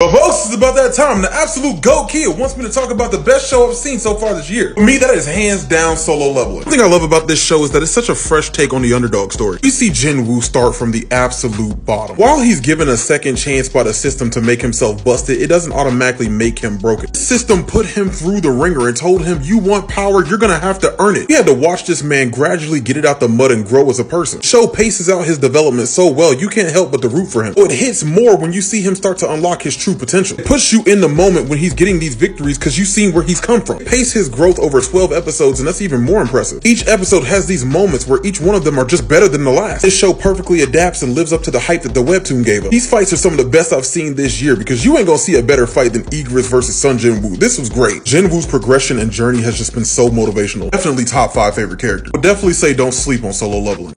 But folks, it's about that time. The absolute GOAT Kid wants me to talk about the best show I've seen so far this year. For me, that is hands down solo leveling. The thing I love about this show is that it's such a fresh take on the underdog story. We see Jinwoo start from the absolute bottom. While he's given a second chance by the system to make himself busted, it doesn't automatically make him broken. The system put him through the ringer and told him, you want power, you're gonna have to earn it. He had to watch this man gradually get it out the mud and grow as a person. The show paces out his development so well, you can't help but to root for him. It hits more when you see him start to unlock his true potential. It puts you in the moment when he's getting these victories because you've seen where he's come from. Pace his growth over 12 episodes, and that's even more impressive. Each episode has these moments where each one of them are just better than the last. This show perfectly adapts and lives up to the hype that the webtoon gave us. These fights are some of the best I've seen this year because you ain't gonna see a better fight than Igris versus Sung Jinwoo. This was great. Jinwoo's progression and journey has just been so motivational. Definitely top five favorite character. But definitely say don't sleep on solo leveling.